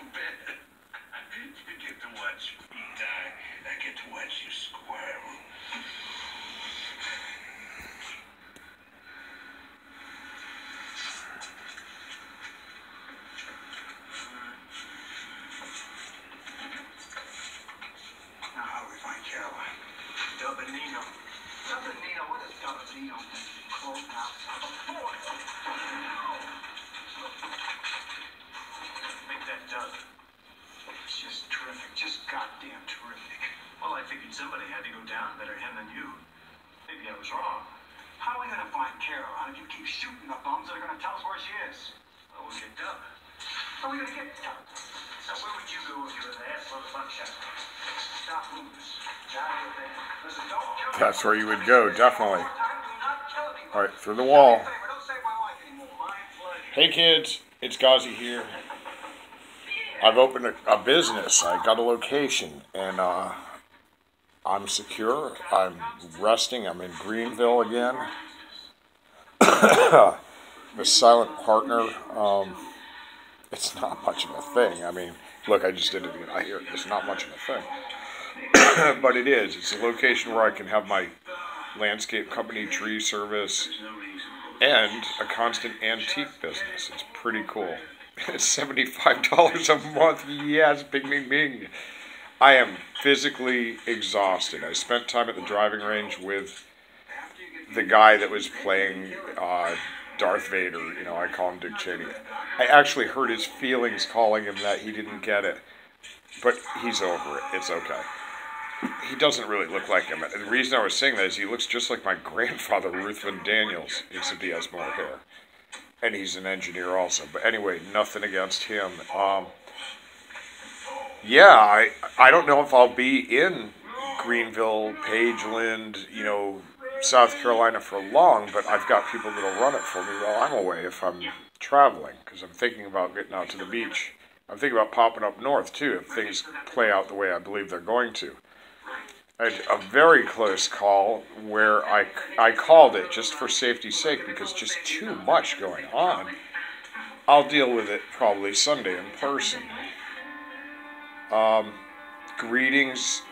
too bad. You get to watch me die. I get to watch you squirm. Now, how we find Caroline? Is Dubinino? Close now. Make you. Maybe I was wrong. How are we gonna find Caroline if you keep shooting the bums that are gonna tell us where she is? Well, we'll get Dub. How are we gonna get Dub? Now, where would you go if you were the asshole of the buckshot? Stop moves. Listen, don't kill. That's where you would go, definitely. Do not kill me. All right, through the wall. Do me a favor, don't save my life anymore. My pleasure. Hey kids, it's Gozzi here. I've opened a, a business. I got a location, and uh, I'm secure. I'm resting. I'm in Greenville again. the silent partner. Um, it's not much of a thing. I mean, look, I just did it again. I hear it. It's not much of a thing, but it is. It's a location where I can have my landscape company, tree service, and a constant antique business. It's pretty cool. It's seventy-five dollars a month. Yes, bing, bing, bing. I am physically exhausted. I spent time at the driving range with the guy that was playing uh, Darth Vader. You know, I call him Dick Cheney. I actually hurt his feelings calling him that. He didn't get it, but he's over it. It's okay. He doesn't really look like him. The reason I was saying that is he looks just like my grandfather, Ruthven Daniels, except he has more hair and he's an engineer also. But anyway, nothing against him. Um, yeah, I I don't know if I'll be in Greenville, Pageland, you know, South Carolina for long, but I've got people that'll run it for me while I'm away if I'm traveling because I'm thinking about getting out to the beach. I'm thinking about popping up north too if things play out the way I believe they're going to. I had a very close call where I, I called it just for safety's sake because just too much going on. I'll deal with it probably Sunday in person. Um, greetings.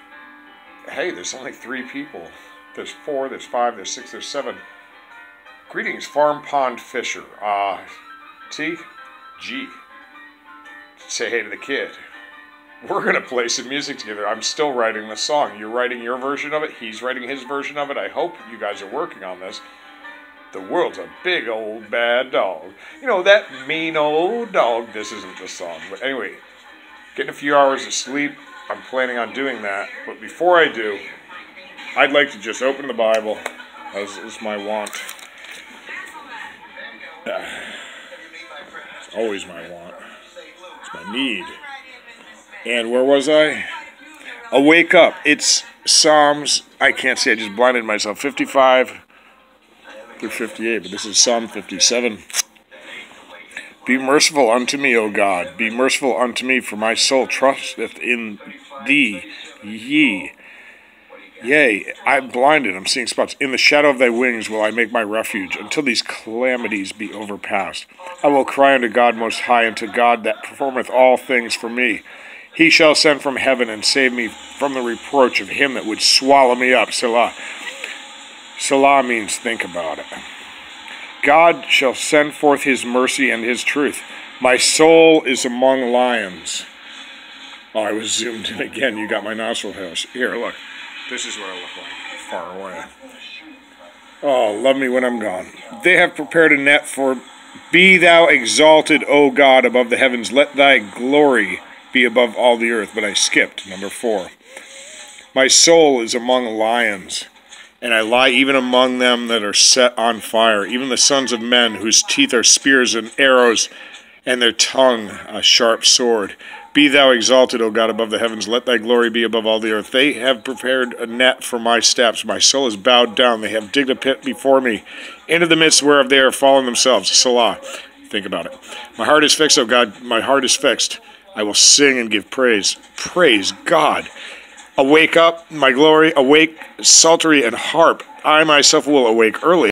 Hey, there's only three people. There's four, there's five, there's six, there's seven. Greetings, Farm Pond Fisher. Uh, T, G. Say hey to the kid we're gonna play some music together. I'm still writing the song. You're writing your version of it. He's writing his version of it. I hope you guys are working on this. The world's a big old bad dog. You know that mean old dog. This isn't the song, but anyway, getting a few hours of sleep. I'm planning on doing that. But before I do, I'd like to just open the Bible, as is my want. It's always my want. It's my need. And where was I? wake up. It's Psalms. I can't see. I just blinded myself. 55 through 58, but this is Psalm 57. Be merciful unto me, O God. Be merciful unto me, for my soul trusteth in thee. Ye. Yea, I'm blinded. I'm seeing spots. In the shadow of thy wings will I make my refuge until these calamities be overpast. I will cry unto God most high, unto God that performeth all things for me. He shall send from heaven and save me from the reproach of him that would swallow me up. Selah. Selah means think about it. God shall send forth his mercy and his truth. My soul is among lions. Oh, I was zoomed in again. You got my nostril hairs. Here, look. This is what I look like far away. Oh, love me when I'm gone. They have prepared a net for. Be thou exalted, O God, above the heavens. Let thy glory be above all the earth. But I skipped number four. My soul is among lions, and I lie even among them that are set on fire, even the sons of men whose teeth are spears and arrows, and their tongue a sharp sword. Be thou exalted, O God, above the heavens. Let thy glory be above all the earth. They have prepared a net for my steps. My soul is bowed down. They have digged a pit before me, into the midst whereof they are fallen themselves. Selah. Think about it. My heart is fixed, O God. My heart is fixed. I will sing and give praise. Praise God. Awake up, my glory. Awake, psaltery and harp. I myself will awake early.